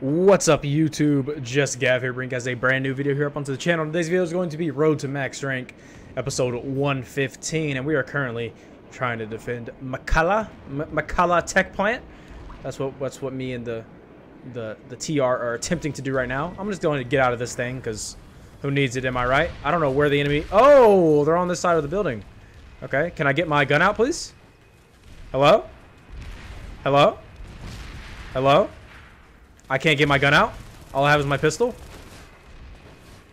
What's up YouTube? Just Gav here bringing guys a brand new video here up onto the channel. Today's video is going to be Road to Max Rank episode 115 and we are currently trying to defend Makala Makala Tech Plant. That's what that's what me and the the the TR are attempting to do right now. I'm just going to get out of this thing cuz who needs it am I right? I don't know where the enemy Oh, they're on this side of the building. Okay, can I get my gun out please? Hello? Hello? Hello? I can't get my gun out. All I have is my pistol.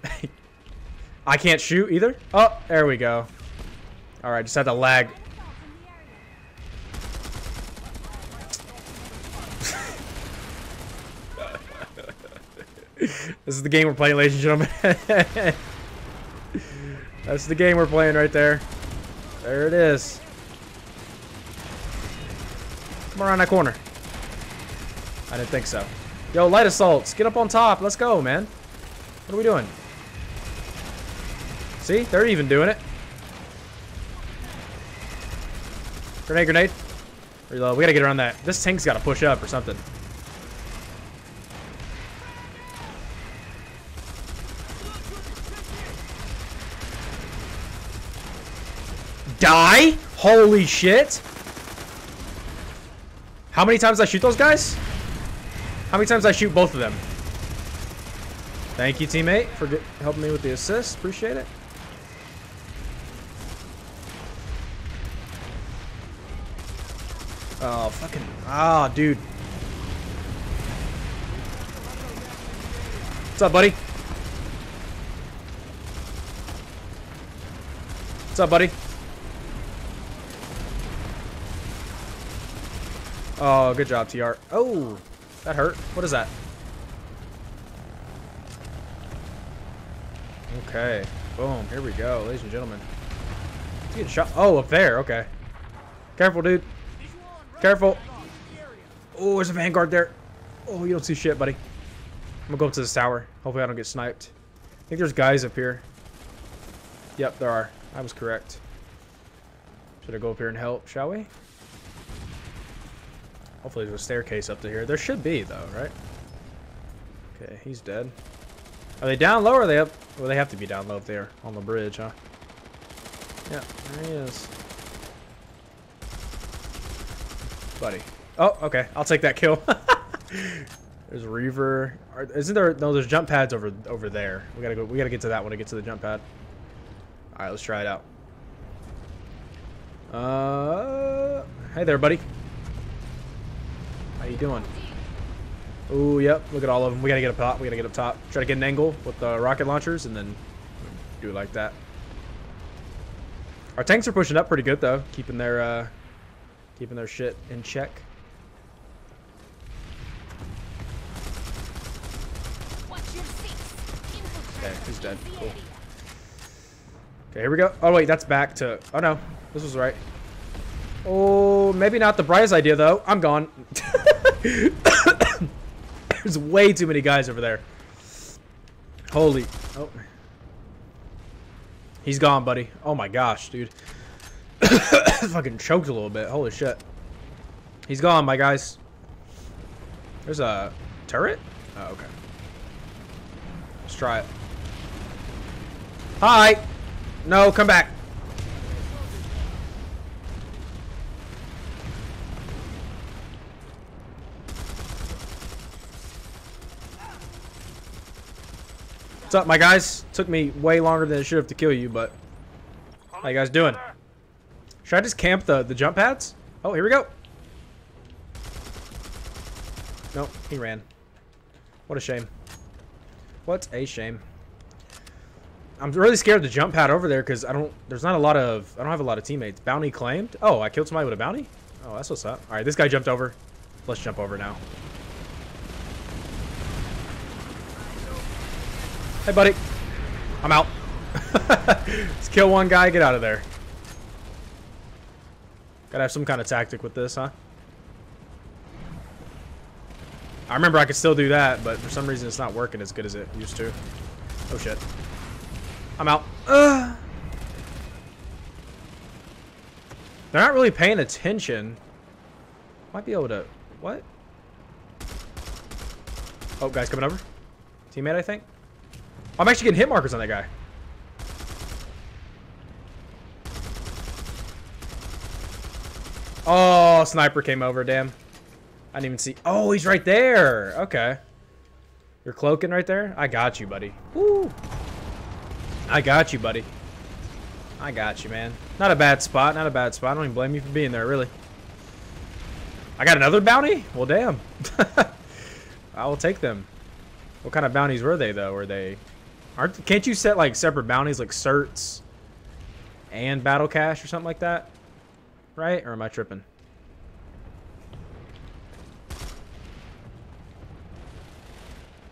I can't shoot either. Oh, there we go. All right, just had to lag. this is the game we're playing, ladies and gentlemen. That's the game we're playing right there. There it is. Come around that corner. I didn't think so. Yo, light assaults. Get up on top. Let's go, man. What are we doing? See? They're even doing it. Grenade, grenade. Reload. We gotta get around that. This tank's gotta push up or something. Die? Holy shit. How many times I shoot those guys? How many times I shoot both of them? Thank you, teammate, for helping me with the assist. Appreciate it. Oh, fucking... Ah, oh, dude. What's up, buddy? What's up, buddy? Oh, good job, TR. Oh, that hurt. What is that? Okay. Boom. Here we go, ladies and gentlemen. He's getting shot. Oh, up there. Okay. Careful, dude. Careful. Oh, there's a vanguard there. Oh, you don't see shit, buddy. I'm gonna go up to this tower. Hopefully I don't get sniped. I think there's guys up here. Yep, there are. I was correct. Should I go up here and help, shall we? Hopefully there's a staircase up to here. There should be, though, right? Okay, he's dead. Are they down low or are they up? Well, they have to be down low up there on the bridge, huh? Yeah, there he is. Buddy. Oh, okay. I'll take that kill. there's Reaver. Isn't there? No, there's jump pads over over there. We gotta go. We gotta get to that one to get to the jump pad. All right, let's try it out. Uh, hey there, buddy. How you doing? Oh, yep. Look at all of them. We gotta get up top. We gotta get up top. Try to get an angle with the rocket launchers, and then do it like that. Our tanks are pushing up pretty good though, keeping their uh, keeping their shit in check. Okay, he's dead. Cool. Okay, here we go. Oh wait, that's back to. Oh no, this was right. Oh, maybe not the brightest idea though. I'm gone. There's way too many guys over there. Holy. Oh. He's gone, buddy. Oh my gosh, dude. Fucking choked a little bit. Holy shit. He's gone, my guys. There's a turret? Oh, okay. Let's try it. Hi! No, come back. What's up, my guys? Took me way longer than it should have to kill you, but how you guys doing? Should I just camp the, the jump pads? Oh, here we go. Nope, he ran. What a shame. What a shame. I'm really scared of the jump pad over there because I don't, there's not a lot of, I don't have a lot of teammates. Bounty claimed? Oh, I killed somebody with a bounty? Oh, that's what's up. All right, this guy jumped over. Let's jump over now. Hey, buddy. I'm out. Let's kill one guy, get out of there. Gotta have some kind of tactic with this, huh? I remember I could still do that, but for some reason it's not working as good as it used to. Oh shit. I'm out. They're not really paying attention. Might be able to... What? Oh, guy's coming over. Teammate, I think. I'm actually getting hit markers on that guy. Oh, sniper came over, damn. I didn't even see. Oh, he's right there. Okay. You're cloaking right there? I got you, buddy. Woo. I got you, buddy. I got you, man. Not a bad spot. Not a bad spot. I don't even blame you for being there, really. I got another bounty? Well, damn. I will take them. What kind of bounties were they, though? Were they... Aren't, can't you set, like, separate bounties, like certs and battle cash or something like that? Right? Or am I tripping?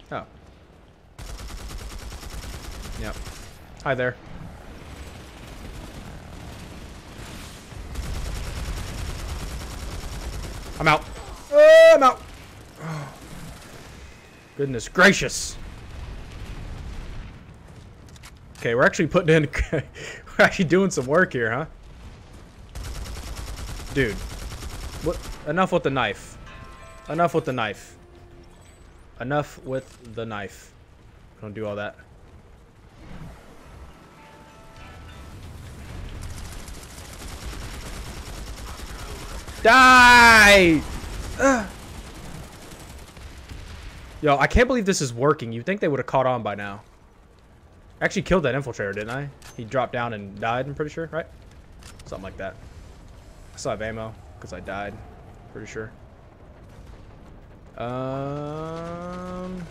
Oh. Yep. Hi there. I'm out. Oh, I'm out. Goodness gracious. Okay, we're actually putting in... we're actually doing some work here, huh? Dude. What? Enough with the knife. Enough with the knife. Enough with the knife. Don't do all that. Die! Ugh. Yo, I can't believe this is working. You'd think they would have caught on by now. Actually killed that infiltrator, didn't I? He dropped down and died, I'm pretty sure, right? Something like that. I still have ammo, because I died. Pretty sure. Um...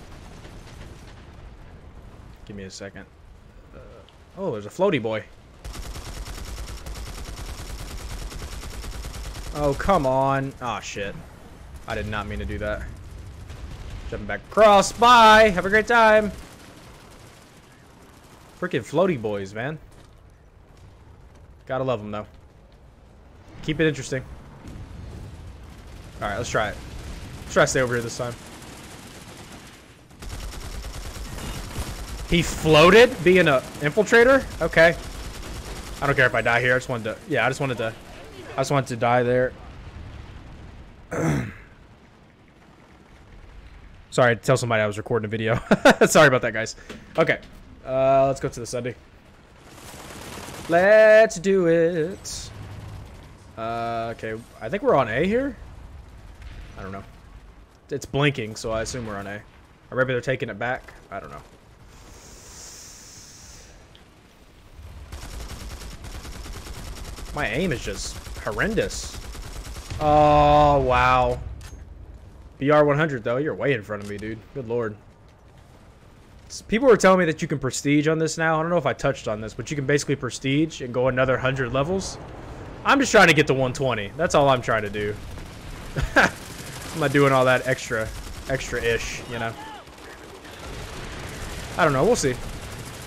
Give me a second. Uh, oh, there's a floaty boy. Oh, come on. Oh, shit. I did not mean to do that. Jumping back across. Bye. Have a great time. Freaking floaty boys, man. Gotta love them, though. Keep it interesting. Alright, let's try it. Let's try to stay over here this time. He floated being a infiltrator? Okay. I don't care if I die here. I just wanted to... Yeah, I just wanted to... I just wanted to die there. Sorry, tell somebody I was recording a video. Sorry about that, guys. Okay. Uh, let's go to the Sunday. Let's do it. Uh, okay, I think we're on A here. I don't know. It's blinking, so I assume we're on A. Or maybe they're taking it back. I don't know. My aim is just horrendous. Oh, wow. BR100, though. You're way in front of me, dude. Good lord. People were telling me that you can prestige on this now. I don't know if I touched on this, but you can basically prestige and go another 100 levels. I'm just trying to get to 120. That's all I'm trying to do. I'm not doing all that extra, extra-ish, you know. I don't know. We'll see.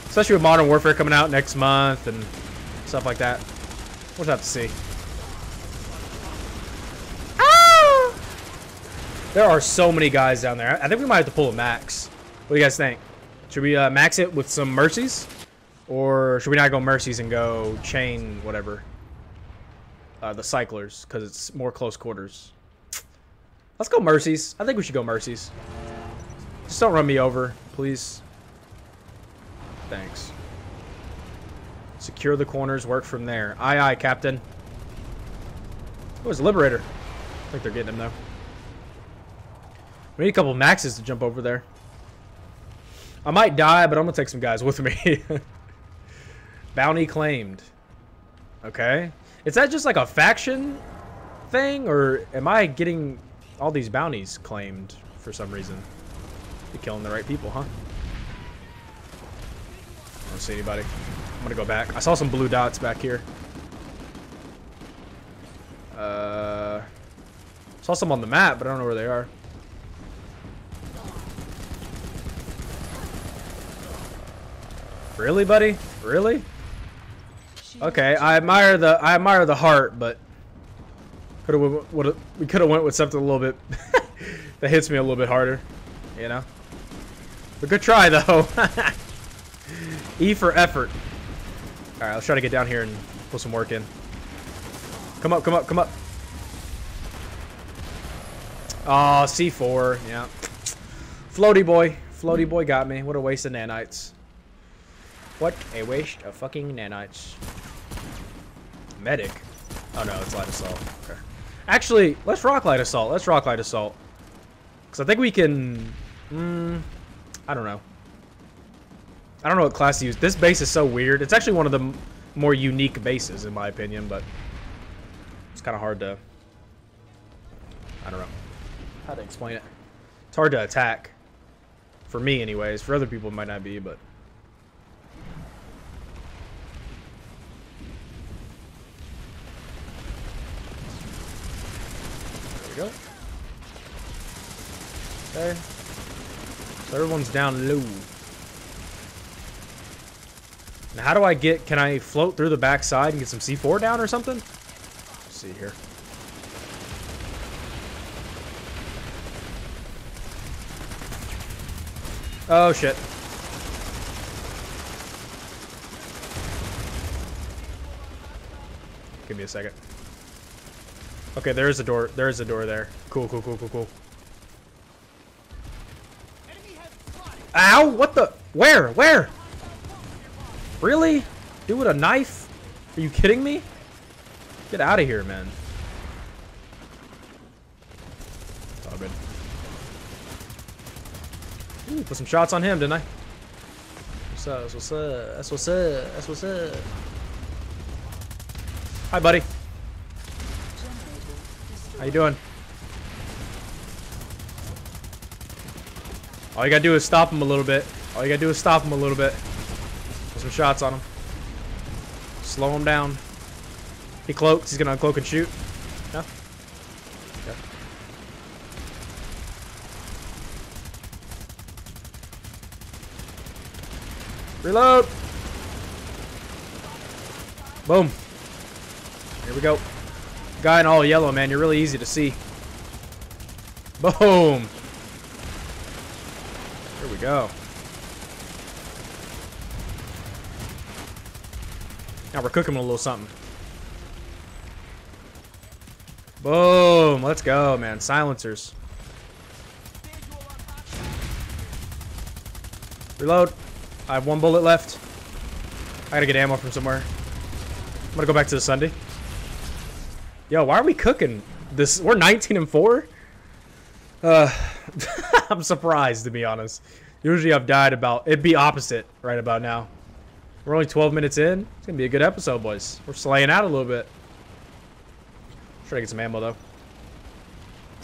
Especially with Modern Warfare coming out next month and stuff like that. We'll have to see. Ah! There are so many guys down there. I think we might have to pull a max. What do you guys think? Should we uh, max it with some mercies? Or should we not go mercies and go chain whatever? Uh, the cyclers, because it's more close quarters. Let's go mercies. I think we should go mercies. Just don't run me over, please. Thanks. Secure the corners, work from there. Aye, aye, Captain. Oh, it's Liberator. I think they're getting him, though. We need a couple maxes to jump over there. I might die, but I'm to take some guys with me. Bounty claimed. Okay. Is that just like a faction thing, or am I getting all these bounties claimed for some reason? You're killing the right people, huh? I don't see anybody. I'm gonna go back. I saw some blue dots back here. Uh, saw some on the map, but I don't know where they are. Really, buddy? Really? Okay, I admire the I admire the heart, but could have we could have went with something a little bit that hits me a little bit harder, you know. But good try though. e for effort. All right, let's try to get down here and put some work in. Come up, come up, come up. Oh, C4, yeah. Floaty boy. Floaty boy got me. What a waste of nanites. What a waste of fucking nanites. Medic. Oh no, it's light assault. Okay. Actually, let's rock light assault. Let's rock light assault. Because I think we can... Mm, I don't know. I don't know what class to use. This base is so weird. It's actually one of the more unique bases, in my opinion, but it's kind of hard to... I don't know how to explain it. It's hard to attack. For me, anyways. For other people, it might not be, but... There we go. Okay. So everyone's down low. Now, how do I get... Can I float through the backside and get some C4 down or something? Let's see here. Oh, shit. Give me a second. Okay, there is a door. There is a door there. Cool, cool, cool, cool, cool. Ow! What the? Where? Where? Really? Do with a knife? Are you kidding me? Get out of here, man. It's all good. Ooh, put some shots on him, didn't I? What's up? What's up. That's what's up. That's what's up. Hi, buddy. How you doing? All you gotta do is stop him a little bit. All you gotta do is stop him a little bit. Put some shots on him. Slow him down. He cloaks. He's gonna uncloak and shoot. No? Okay. Reload! Boom. Here we go. Guy in all yellow, man. You're really easy to see. Boom. Here we go. Now we're cooking a little something. Boom. Let's go, man. Silencers. Reload. I have one bullet left. I gotta get ammo from somewhere. I'm gonna go back to the Sunday. Yo, why are we cooking this? We're 19 and 4? Uh, I'm surprised, to be honest. Usually I've died about... It'd be opposite right about now. We're only 12 minutes in. It's gonna be a good episode, boys. We're slaying out a little bit. Try to get some ammo, though.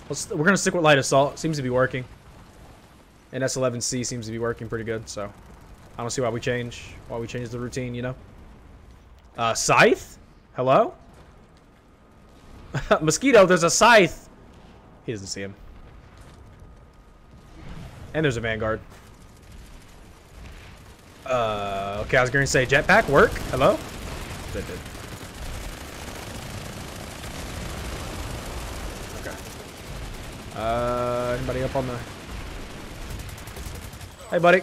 Let's, we're gonna stick with light assault. Seems to be working. And S11C seems to be working pretty good, so... I don't see why we change. Why we change the routine, you know? Uh, Scythe? Hello? Mosquito, there's a Scythe! He doesn't see him. And there's a Vanguard. Uh, okay, I was going to say jetpack work. Hello? That did. Okay. Uh, anybody up on the... Hey, buddy.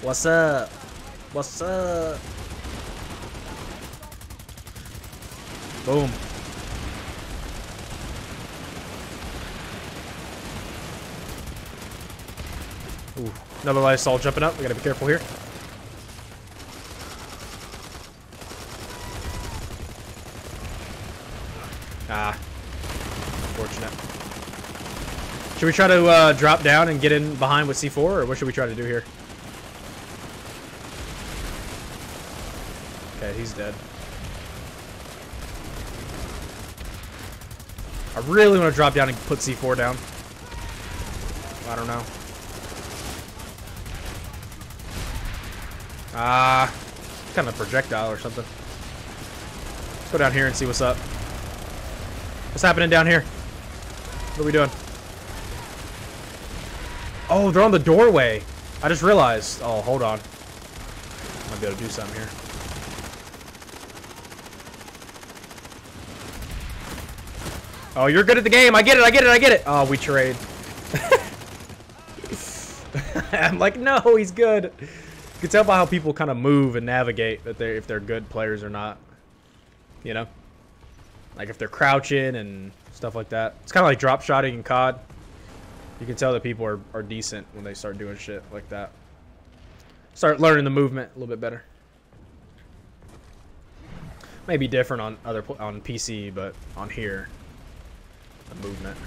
What's up? What's up? Boom. Ooh, another light assault jumping up. We gotta be careful here. Ah. Unfortunate. Should we try to uh, drop down and get in behind with C4, or what should we try to do here? Okay, he's dead. I really want to drop down and put C4 down. I don't know. Ah, kind of projectile or something. Let's go down here and see what's up. What's happening down here? What are we doing? Oh, they're on the doorway. I just realized. Oh, hold on. I might be able to do something here. Oh, you're good at the game. I get it. I get it. I get it. Oh, we trade. I'm like, no, he's good. You can tell by how people kind of move and navigate that they if they're good players or not. You know? Like if they're crouching and stuff like that. It's kind of like drop shotting in COD. You can tell that people are, are decent when they start doing shit like that. Start learning the movement a little bit better. Maybe different on other on PC, but on here, the movement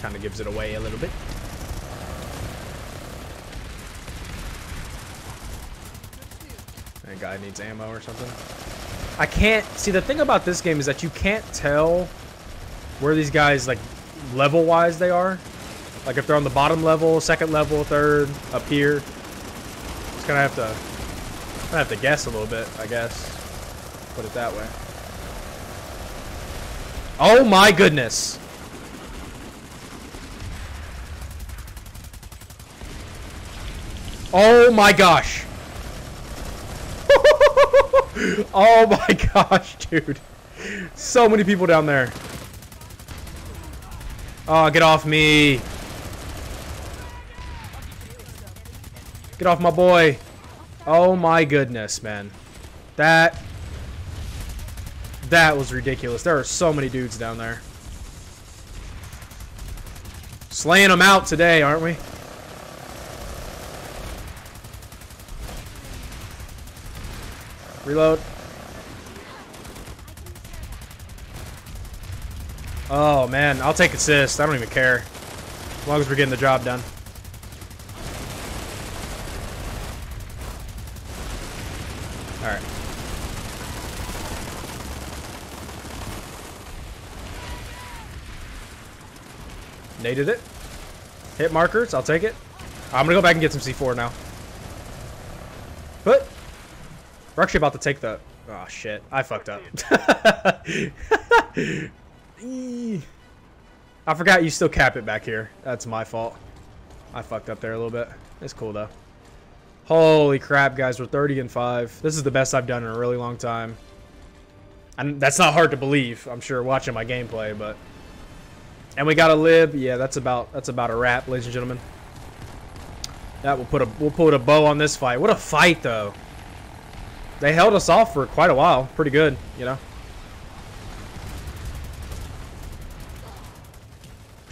kind of gives it away a little bit. That guy needs ammo or something. I can't see the thing about this game is that you can't tell where these guys like level wise they are. Like if they're on the bottom level, second level, third, up here. Just gonna have to gonna have to guess a little bit, I guess. Put it that way. Oh my goodness. Oh my gosh. oh my gosh, dude. So many people down there. Oh, get off me. Get off my boy. Oh my goodness, man. That... That was ridiculous. There are so many dudes down there. Slaying them out today, aren't we? Reload. Oh, man. I'll take assist. I don't even care. As long as we're getting the job done. Alright. Naded it. Hit markers. I'll take it. I'm going to go back and get some C4 now. But we're actually about to take the... Oh, shit. I fucked up. I forgot you still cap it back here. That's my fault. I fucked up there a little bit. It's cool, though. Holy crap, guys. We're 30 and 5. This is the best I've done in a really long time. And that's not hard to believe, I'm sure, watching my gameplay, but... And we got a lib. Yeah, that's about that's about a wrap, ladies and gentlemen. That will put a we'll put a bow on this fight. What a fight, though. They held us off for quite a while. Pretty good, you know.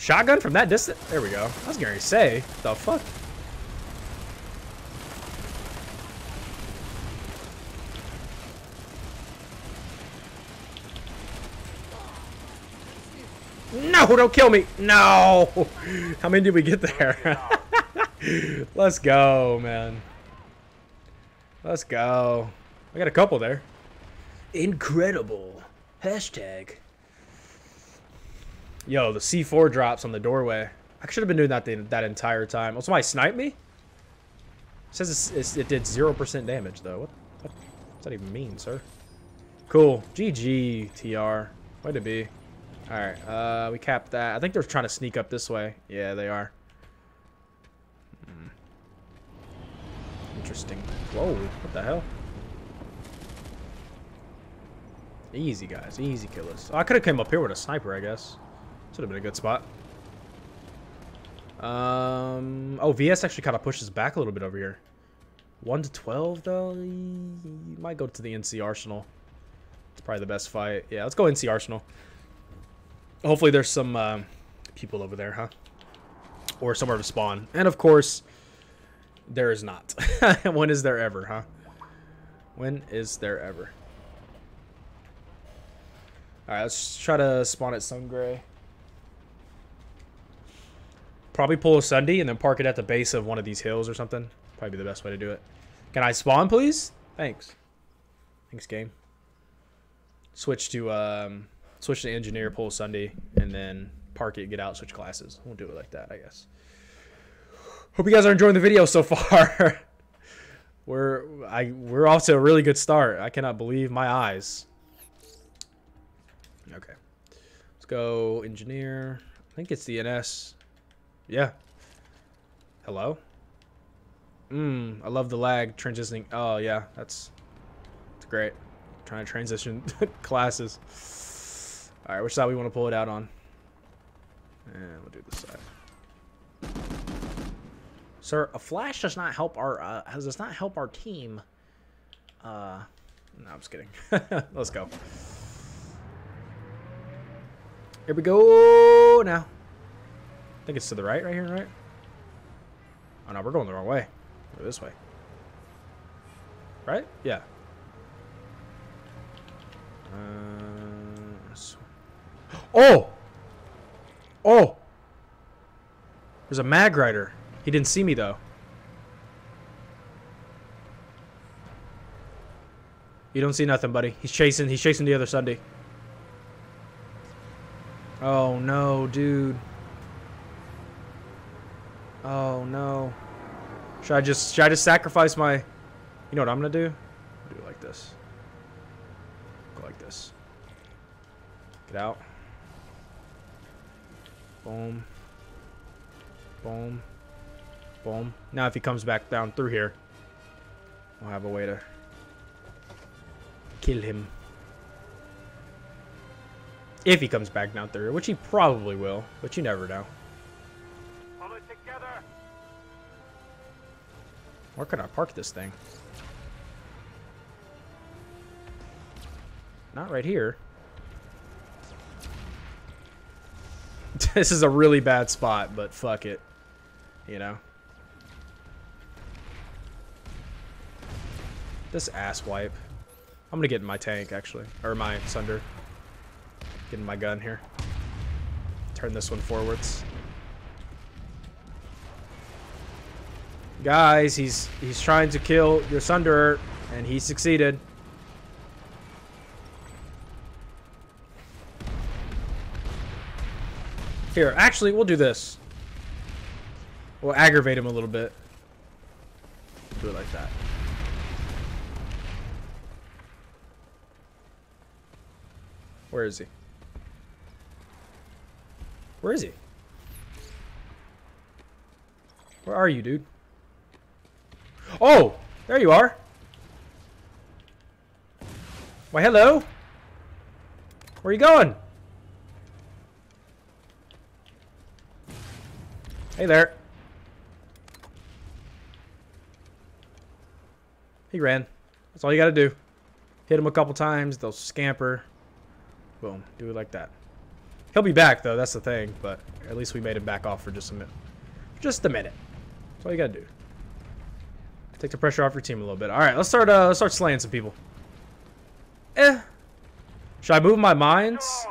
Shotgun from that distance? There we go. I was going to say, the fuck? No, don't kill me. No. How many did we get there? Let's go, man. Let's go. I got a couple there. Incredible. Hashtag. Yo, the C4 drops on the doorway. I should have been doing that the, that entire time. Oh, somebody sniped me? It says it's, it's, it did 0% damage, though. What, what does that even mean, sir? Cool. GG, TR. Way to be. Alright, uh, we capped that. I think they're trying to sneak up this way. Yeah, they are. Hmm. Interesting. Whoa, what the hell? Easy, guys. Easy killers. Oh, I could have came up here with a sniper, I guess. This would have been a good spot. Um, oh, VS actually kind of pushes back a little bit over here. 1 to 12, though? You might go to the NC Arsenal. It's probably the best fight. Yeah, let's go NC Arsenal. Hopefully there's some uh, people over there, huh? Or somewhere to spawn. And, of course, there is not. when is there ever, huh? When is there ever? Alright, let's try to spawn at Sun Gray. Probably pull a Sunday and then park it at the base of one of these hills or something. Probably be the best way to do it. Can I spawn, please? Thanks. Thanks, game. Switch to um, switch to engineer, pull Sunday, and then park it, get out, switch classes. We'll do it like that, I guess. Hope you guys are enjoying the video so far. we're I we're off to a really good start. I cannot believe my eyes. Okay. Let's go engineer. I think it's the NS. Yeah. Hello? Mmm, I love the lag transitioning. Oh, yeah, that's, that's great. I'm trying to transition classes. All right, which side we want to pull it out on? And we'll do this side. Sir, a flash does not help our uh, does not help our team. Uh, no, I'm just kidding. Let's go. Here we go now. I think it's to the right right here, right? Oh no, we're going the wrong way. Go this way. Right? Yeah. Uh, so- oh! Oh! There's a mag rider. He didn't see me though. You don't see nothing, buddy. He's chasing. He's chasing the other Sunday. Oh no, dude. Oh no. Should I just should I just sacrifice my? You know what I'm gonna do? Do it like this. Go like this. Get out. Boom. Boom. Boom. Now if he comes back down through here, we'll have a way to kill him. If he comes back down through, which he probably will, but you never know. Pull it together. Where can I park this thing? Not right here. this is a really bad spot, but fuck it. You know? This ass wipe. I'm gonna get in my tank, actually. Or my Sunder. Get in my gun here. Turn this one forwards. Guys, he's he's trying to kill your Sunderer, and he succeeded. Here, actually, we'll do this. We'll aggravate him a little bit. Do it like that. Where is he? Where is he? Where are you, dude? Oh! There you are! Why, hello? Where are you going? Hey there. He ran. That's all you gotta do. Hit him a couple times, they'll scamper. Boom. Do it like that. He'll be back, though. That's the thing. But at least we made him back off for just a minute. Just a minute. That's all you gotta do. Take the pressure off your team a little bit. All right, let's start. Uh, let's start slaying some people. Eh. Should I move my mines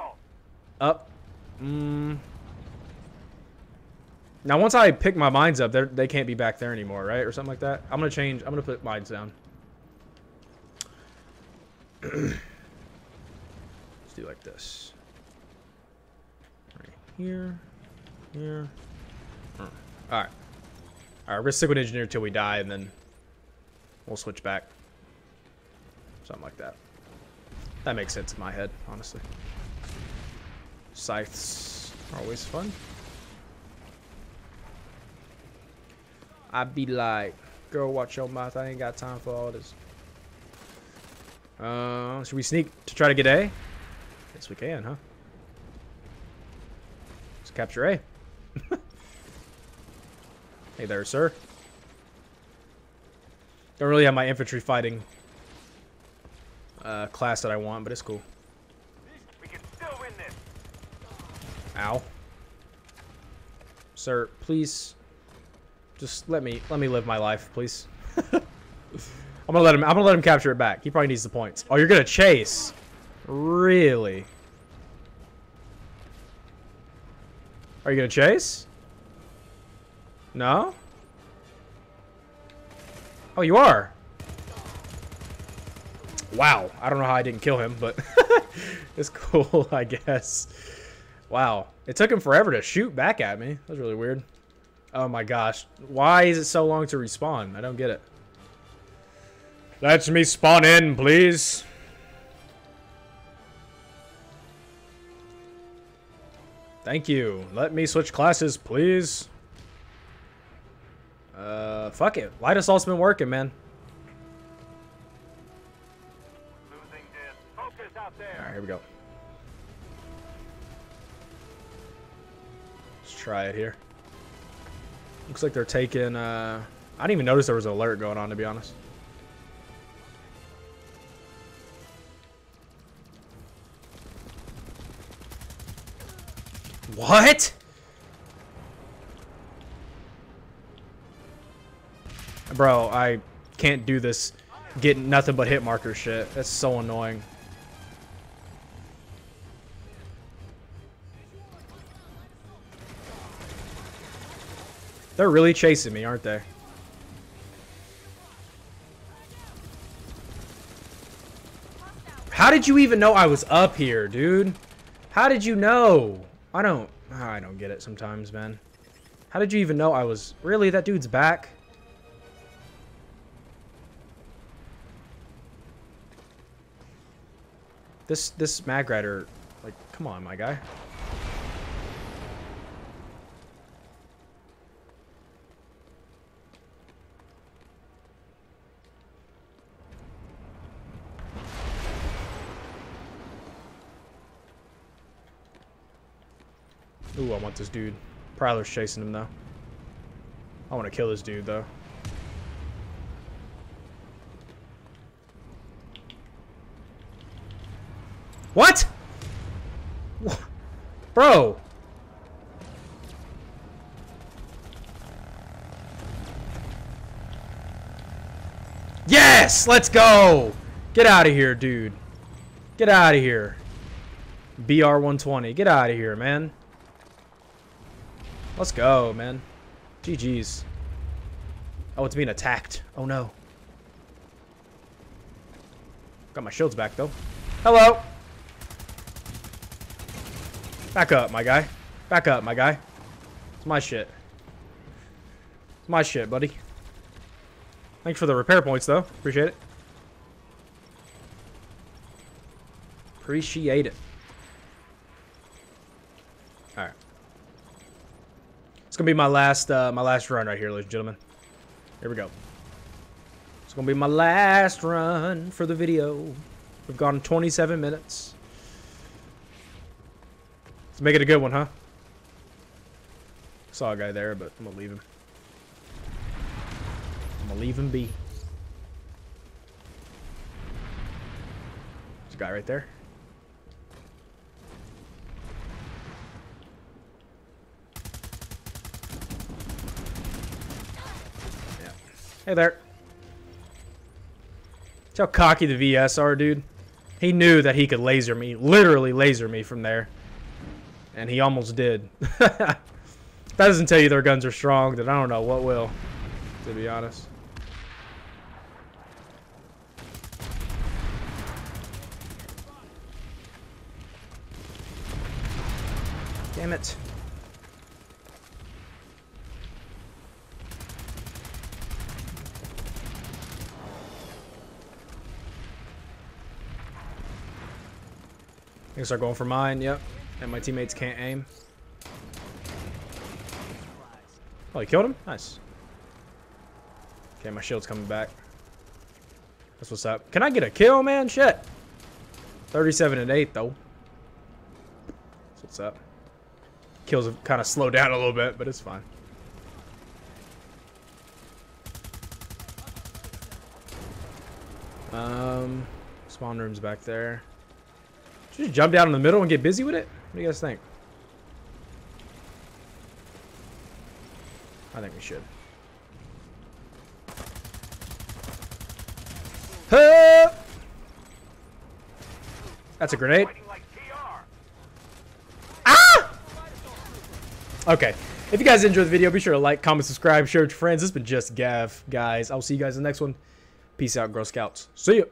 up? Mm. Now, once I pick my mines up, they can't be back there anymore, right, or something like that. I'm gonna change. I'm gonna put mines down. Let's do like this. Here, here. All right. All right, we're gonna stick with engineer till we die, and then we'll switch back. Something like that. That makes sense in my head, honestly. Scythes are always fun. I'd be like, girl, watch your mouth. I ain't got time for all this. Uh, should we sneak to try to get A? Yes, we can, huh? Let's capture A. hey there, sir. Don't really have my infantry fighting uh, class that I want, but it's cool. We can still win this. Ow. Sir, please just let me let me live my life, please. I'm gonna let him I'm gonna let him capture it back. He probably needs the points. Oh, you're gonna chase. Really? Are you gonna chase? No? Oh, you are. Wow. I don't know how I didn't kill him, but it's cool, I guess. Wow. It took him forever to shoot back at me. That was really weird. Oh my gosh. Why is it so long to respawn? I don't get it. Let me spawn in, please. Thank you. Let me switch classes, please. Uh, fuck it. Light assault's been working, man. Alright, here we go. Let's try it here. Looks like they're taking, uh... I didn't even notice there was an alert going on, to be honest. What? Bro, I can't do this getting nothing but hit marker shit. That's so annoying. They're really chasing me, aren't they? How did you even know I was up here, dude? How did you know? I don't... Ah, I don't get it sometimes, man. How did you even know I was... Really? That dude's back? This this mag rider, like, come on, my guy. This dude. Prowler's chasing him, though. I want to kill this dude, though. What? Wha- Bro. Yes! Let's go! Get out of here, dude. Get out of here. BR-120. Get out of here, man. Let's go, man. GG's. Oh, it's being attacked. Oh, no. Got my shields back, though. Hello! Back up, my guy. Back up, my guy. It's my shit. It's my shit, buddy. Thanks for the repair points, though. Appreciate it. Appreciate it. It's gonna be my last uh, my last run right here, ladies and gentlemen. Here we go. It's gonna be my last run for the video. We've gone 27 minutes. Let's make it a good one, huh? Saw a guy there, but I'm gonna leave him. I'm gonna leave him be. There's a guy right there. Yeah. Hey there. See how cocky the VS are, dude? He knew that he could laser me, literally laser me from there. And he almost did. that doesn't tell you their guns are strong, then I don't know what will, to be honest. Damn it. Start going for mine, yep. And my teammates can't aim. Oh, you killed him? Nice. Okay, my shield's coming back. That's what's up. Can I get a kill, man? Shit. 37 and 8, though. That's what's up. Kills have kind of slowed down a little bit, but it's fine. Um, spawn room's back there. Just jump down in the middle and get busy with it? What do you guys think? I think we should. That's a grenade. Ah! Okay. If you guys enjoyed the video, be sure to like, comment, subscribe, share with your friends. This has been Just Gav, guys. I'll see you guys in the next one. Peace out, Girl Scouts. See ya.